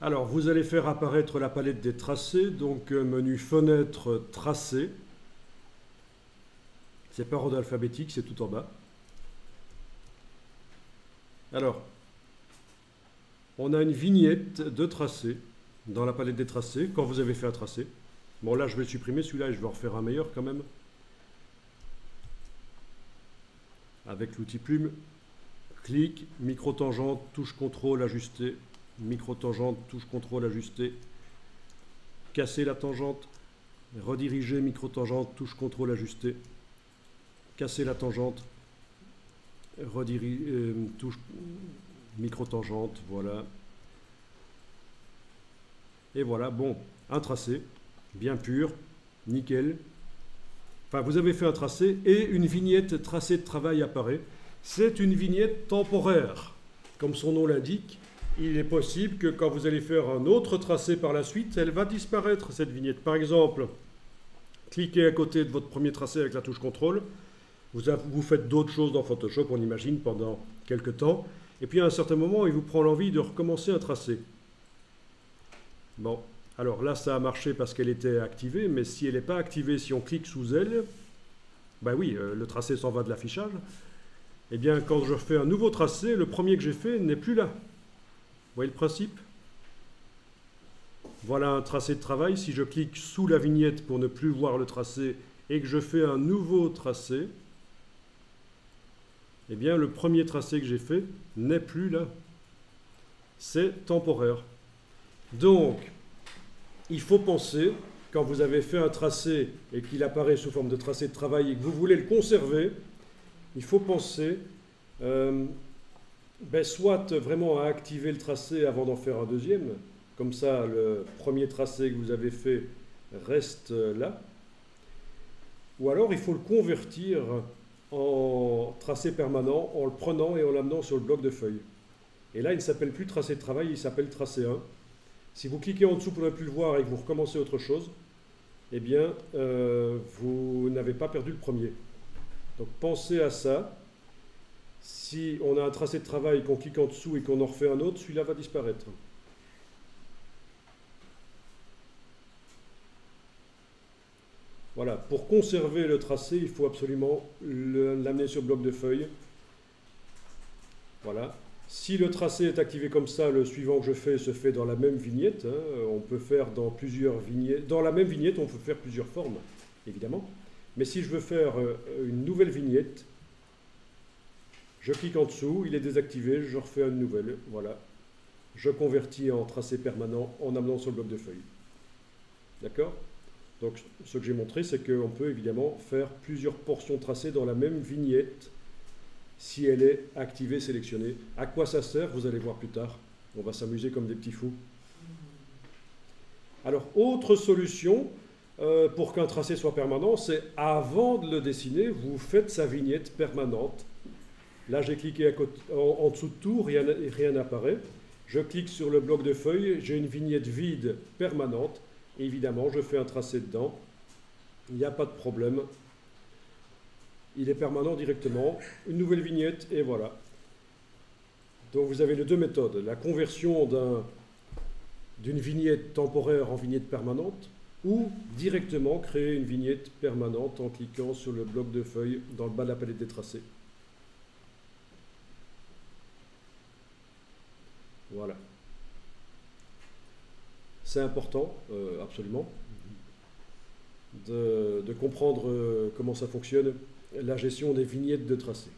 Alors, vous allez faire apparaître la palette des tracés, donc euh, menu fenêtre tracé. C'est par ordre alphabétique, c'est tout en bas. Alors, on a une vignette de tracé dans la palette des tracés, quand vous avez fait un tracé. Bon, là, je vais supprimer celui-là et je vais en refaire un meilleur quand même. Avec l'outil plume, clic, micro-tangente, touche contrôle, ajuster, micro-tangente, touche contrôle, ajuster, casser la tangente, rediriger, micro-tangente, touche contrôle, ajuster, casser la tangente, rediriger, euh, touche micro-tangente, voilà. Et voilà, bon, un tracé, bien pur, nickel. Enfin, vous avez fait un tracé et une vignette tracé de travail apparaît. C'est une vignette temporaire, comme son nom l'indique il est possible que quand vous allez faire un autre tracé par la suite, elle va disparaître, cette vignette. Par exemple, cliquez à côté de votre premier tracé avec la touche contrôle. Vous, faites d'autres choses dans Photoshop, on imagine, pendant quelques temps. Et puis à un certain moment, il vous prend l'envie de recommencer un tracé. Bon, alors là, ça a marché parce qu'elle était activée, mais si elle n'est pas activée, si on clique sous elle, ben oui, euh, le tracé s'en va de l'affichage. Eh bien, quand je fais un nouveau tracé, le premier que j'ai fait n'est plus là voyez le principe? Voilà un tracé de travail. Si je clique sous la vignette pour ne plus voir le tracé et que je fais un nouveau tracé, eh bien le premier tracé que j'ai fait n'est plus là. C'est temporaire. Donc, il faut penser, quand vous avez fait un tracé et qu'il apparaît sous forme de tracé de travail et que vous voulez le conserver, il faut penser euh, ben, soit vraiment à activer le tracé avant d'en faire un deuxième, comme ça le premier tracé que vous avez fait reste là, ou alors il faut le convertir en tracé permanent en le prenant et en l'amenant sur le bloc de feuilles. Et là, il ne s'appelle plus tracé de travail, il s'appelle tracé 1. Si vous cliquez en dessous pour ne plus le voir et que vous recommencez autre chose, eh bien, euh, vous n'avez pas perdu le premier. Donc pensez à ça. Si on a un tracé de travail, qu'on clique en dessous et qu'on en refait un autre, celui-là va disparaître. Voilà, pour conserver le tracé, il faut absolument l'amener sur le bloc de feuilles. Voilà. Si le tracé est activé comme ça, le suivant que je fais se fait dans la même vignette. Hein. On peut faire dans plusieurs vignettes. Dans la même vignette, on peut faire plusieurs formes, évidemment. Mais si je veux faire euh, une nouvelle vignette, je clique en dessous, il est désactivé, je refais une nouvelle, voilà. Je convertis en tracé permanent en amenant sur le bloc de feuilles. D'accord? Donc ce que j'ai montré, c'est qu'on peut évidemment faire plusieurs portions tracées dans la même vignette si elle est activée, sélectionnée. À quoi ça sert? Vous allez voir plus tard. On va s'amuser comme des petits fous. Alors, autre solution euh, pour qu'un tracé soit permanent, c'est avant de le dessiner, vous faites sa vignette permanente Là, j'ai cliqué en, dessous de tout, rien n'apparaît. Je clique sur le bloc de feuilles, j'ai une vignette vide permanente. Évidemment, je fais un tracé dedans. Il n'y a pas de problème. Il est permanent directement. Une nouvelle vignette et voilà. Donc vous avez les deux méthodes. La conversion d'une vignette temporaire en vignette permanente ou directement créer une vignette permanente en cliquant sur le bloc de feuilles dans le bas de la palette des tracés. Voilà. C'est important, euh, absolument, de, comprendre euh, comment ça fonctionne, la gestion des vignettes de tracé.